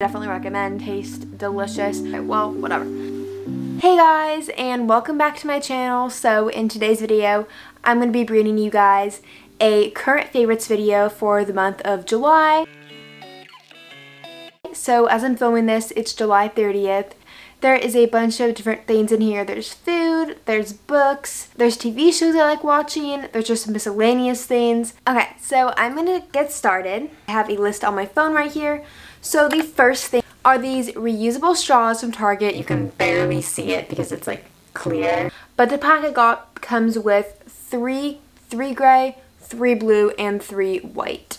Definitely recommend. Taste delicious. Well, whatever. Hey guys, and welcome back to my channel. So in today's video, I'm going to be bringing you guys a current favorites video for the month of July. So as I'm filming this, it's July 30th. There is a bunch of different things in here. There's food, there's books, there's TV shows I like watching, there's just miscellaneous things. Okay, so I'm gonna get started. I have a list on my phone right here. So the first thing are these reusable straws from Target. You can barely see it because it's like clear. But the pack I got comes with three, three gray, three blue, and three white.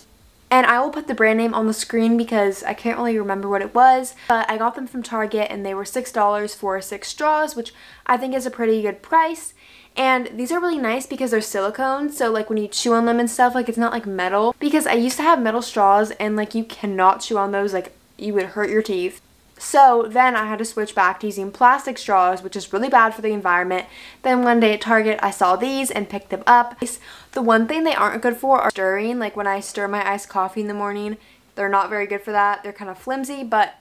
And I will put the brand name on the screen because I can't really remember what it was. But I got them from Target and they were $6 for six straws, which I think is a pretty good price. And these are really nice because they're silicone, so like when you chew on them and stuff, like it's not like metal. Because I used to have metal straws and like you cannot chew on those, like you would hurt your teeth. So then I had to switch back to using plastic straws, which is really bad for the environment. Then one day at Target, I saw these and picked them up. The one thing they aren't good for are stirring. Like when I stir my iced coffee in the morning, they're not very good for that. They're kind of flimsy, but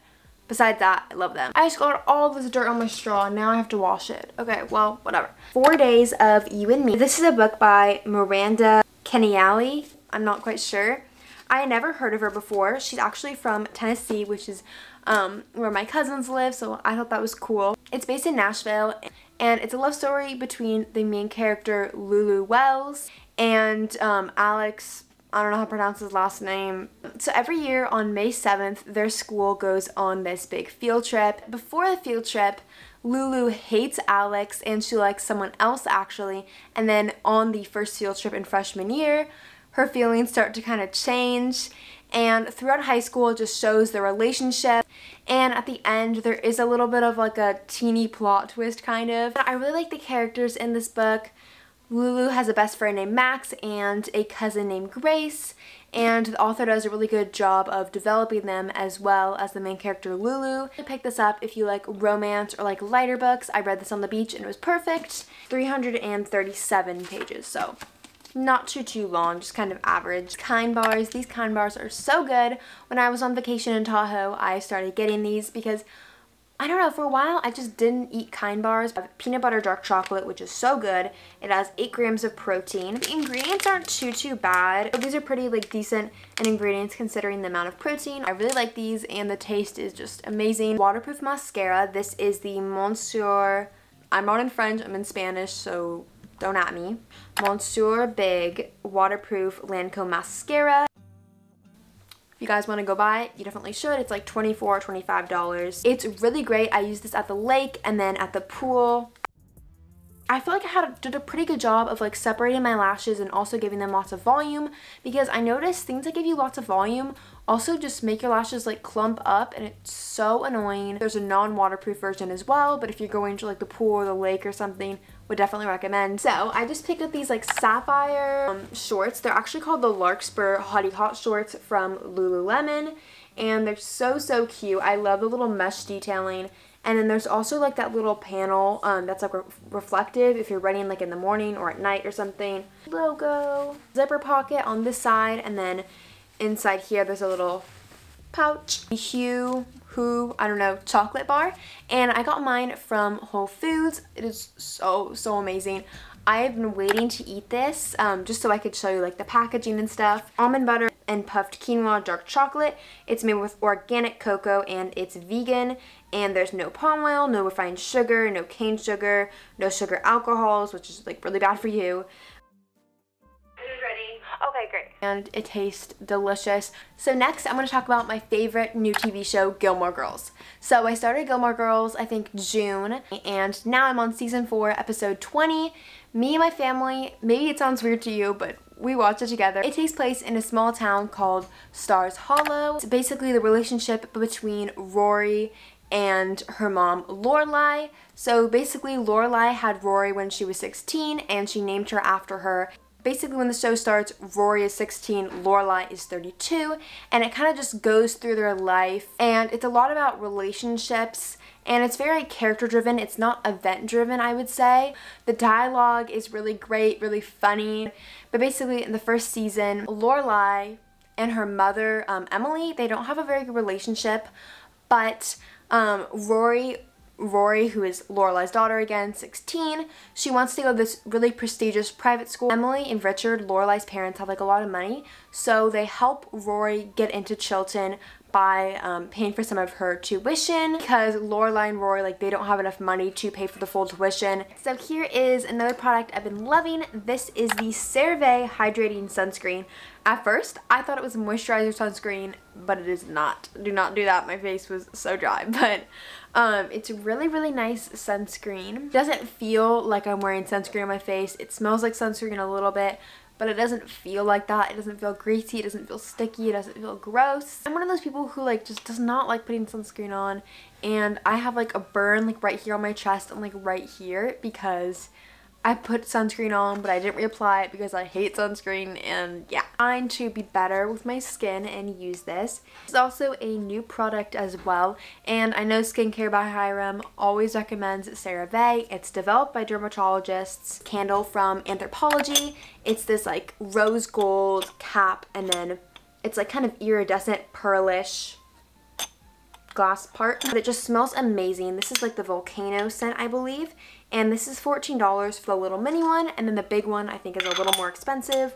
besides that, I love them. I just got all this dirt on my straw and now I have to wash it. Okay, well, whatever. Four Days of You and Me. This is a book by Miranda Kenneally. I'm not quite sure. I never heard of her before. She's actually from Tennessee, which is um, where my cousins live, so I thought that was cool. It's based in Nashville, and it's a love story between the main character Lulu Wells and um, Alex I don't know how to pronounce his last name. So every year on May 7th, their school goes on this big field trip. Before the field trip, Lulu hates Alex and she likes someone else actually. And then on the first field trip in freshman year, her feelings start to kind of change and throughout high school it just shows the relationship and at the end there is a little bit of like a teeny plot twist kind of. I really like the characters in this book. Lulu has a best friend named Max and a cousin named Grace and the author does a really good job of developing them as well as the main character Lulu. I picked this up if you like romance or like lighter books. I read this on the beach and it was perfect. 337 pages so not too too long just kind of average kind bars these kind bars are so good when i was on vacation in tahoe i started getting these because I don't know, for a while I just didn't eat Kind bars. Have peanut butter dark chocolate, which is so good. It has 8 grams of protein. The ingredients aren't too, too bad. These are pretty like decent in ingredients considering the amount of protein. I really like these and the taste is just amazing. Waterproof mascara. This is the Monsieur, I'm not in French, I'm in Spanish, so don't at me. Monsieur Big Waterproof Lancome Mascara. If you guys want to go buy it, you definitely should. It's like $24 $25. It's really great. I used this at the lake and then at the pool. I feel like I had did a pretty good job of like separating my lashes and also giving them lots of volume because I noticed things that give you lots of volume also just make your lashes like clump up and it's so annoying. There's a non-waterproof version as well but if you're going to like the pool or the lake or something would definitely recommend. So I just picked up these like sapphire um, shorts. They're actually called the Larkspur Hotty Hot shorts from Lululemon and they're so so cute. I love the little mesh detailing and then there's also like that little panel um, that's like re reflective if you're running like in the morning or at night or something. Logo, zipper pocket on this side, and then inside here there's a little pouch. Hu, I don't know, chocolate bar. And I got mine from Whole Foods. It is so, so amazing. I have been waiting to eat this um, just so I could show you like the packaging and stuff. Almond butter and puffed quinoa dark chocolate. It's made with organic cocoa and it's vegan and there's no palm oil, no refined sugar, no cane sugar, no sugar alcohols, which is like really bad for you. Great. And it tastes delicious. So next, I'm going to talk about my favorite new TV show, Gilmore Girls. So I started Gilmore Girls, I think June, and now I'm on season 4, episode 20. Me and my family, maybe it sounds weird to you, but we watch it together. It takes place in a small town called Stars Hollow. It's basically the relationship between Rory and her mom Lorelai. So basically Lorelai had Rory when she was 16 and she named her after her. Basically when the show starts, Rory is 16, Lorelai is 32, and it kind of just goes through their life. And it's a lot about relationships and it's very character driven. It's not event driven, I would say. The dialogue is really great, really funny. But basically in the first season, Lorelai and her mother, um, Emily, they don't have a very good relationship but um, Rory Rory, who is Lorelai's daughter again, 16, she wants to go to this really prestigious private school. Emily and Richard, Lorelai's parents, have like a lot of money, so they help Rory get into Chilton by um, paying for some of her tuition because Lorelai and Rory like they don't have enough money to pay for the full tuition. So here is another product I've been loving. This is the CeraVe Hydrating Sunscreen. At first I thought it was a moisturizer sunscreen but it is not. Do not do that. My face was so dry but um, it's a really really nice sunscreen. Doesn't feel like I'm wearing sunscreen on my face. It smells like sunscreen a little bit but it doesn't feel like that. It doesn't feel greasy, it doesn't feel sticky, it doesn't feel gross. I'm one of those people who like just does not like putting sunscreen on and I have like a burn like right here on my chest and like right here because I put sunscreen on but I didn't reapply it because I hate sunscreen and yeah. Trying to be better with my skin and use this. It's also a new product as well and I know Skincare by Hyram always recommends CeraVe. It's developed by dermatologists. Candle from Anthropologie. It's this like rose gold cap and then it's like kind of iridescent pearlish glass part. But it just smells amazing. This is like the volcano scent I believe and this is $14 for the little mini one and then the big one I think is a little more expensive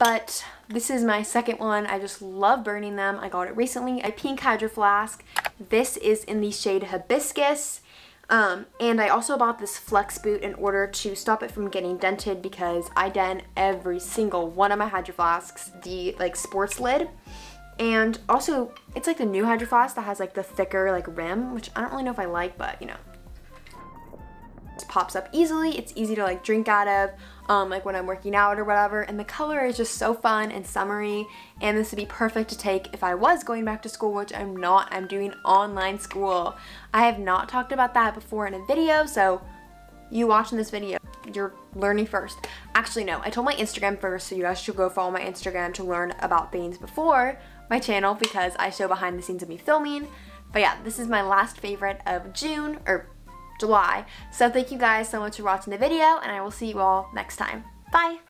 but this is my second one. I just love burning them. I got it recently, a pink hydro flask. This is in the shade Hibiscus. Um, and I also bought this flex boot in order to stop it from getting dented because I dent every single one of my hydro flasks, the like sports lid. And also, it's like the new hydro flask that has like the thicker like rim, which I don't really know if I like, but you know, pops up easily. It's easy to like drink out of um, like when I'm working out or whatever. And the color is just so fun and summery. And this would be perfect to take if I was going back to school, which I'm not. I'm doing online school. I have not talked about that before in a video. So you watching this video, you're learning first. Actually, no, I told my Instagram first, so you guys should go follow my Instagram to learn about things before my channel because I show behind the scenes of me filming. But yeah, this is my last favorite of June, or July. So thank you guys so much for watching the video and I will see you all next time. Bye!